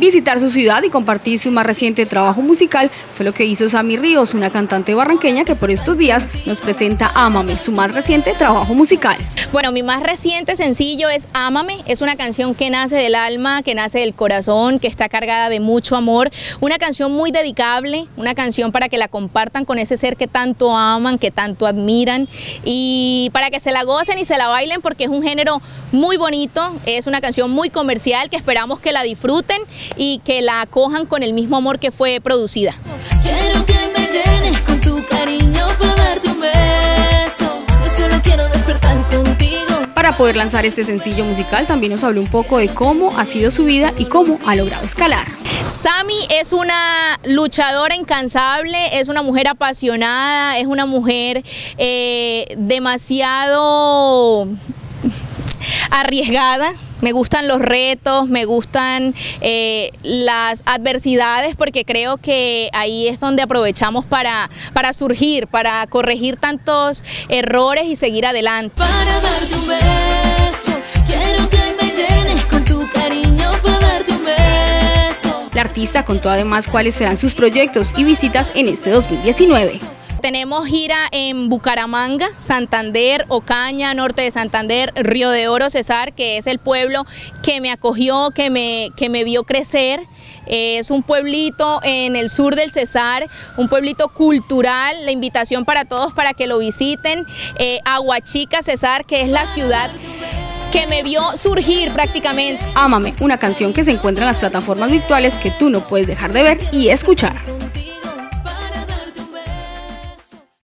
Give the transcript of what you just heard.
Visitar su ciudad y compartir su más reciente trabajo musical. Fue lo que hizo Sammy Ríos, una cantante barranqueña que por estos días nos presenta Ámame, su más reciente trabajo musical. Bueno, mi más reciente sencillo es Ámame, es una canción que nace del alma, que nace del corazón, que está cargada de mucho amor, una canción muy dedicable, una canción para que la compartan con ese ser que tanto aman, que tanto admiran y para que se la gocen y se la bailen porque es un género muy bonito, es una canción muy comercial que esperamos que la disfruten y que la acojan con el mismo amor que fue producida. Quiero que me llenes con tu cariño para darte un beso. Yo solo quiero despertar contigo. Para poder lanzar este sencillo musical también nos habló un poco de cómo ha sido su vida y cómo ha logrado escalar. Sami es una luchadora incansable, es una mujer apasionada, es una mujer eh, demasiado arriesgada. Me gustan los retos, me gustan eh, las adversidades porque creo que ahí es donde aprovechamos para, para surgir, para corregir tantos errores y seguir adelante. Para darte un beso. Quiero que me llenes con tu cariño para darte un beso. La artista contó además cuáles serán sus proyectos y visitas en este 2019. Tenemos gira en Bucaramanga, Santander, Ocaña, norte de Santander, Río de Oro, Cesar, que es el pueblo que me acogió, que me, que me vio crecer. Es un pueblito en el sur del Cesar, un pueblito cultural, la invitación para todos para que lo visiten. Eh, Aguachica, Cesar, que es la ciudad que me vio surgir prácticamente. Ámame, una canción que se encuentra en las plataformas virtuales que tú no puedes dejar de ver y escuchar.